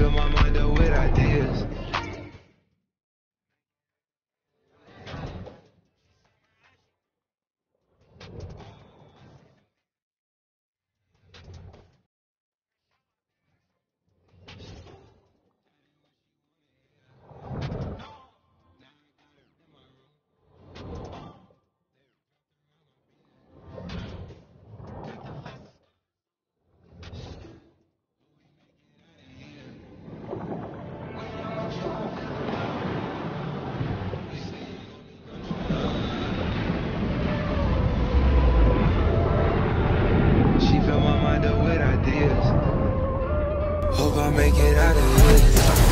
fill my mind up with ideas. gon' make it out of here.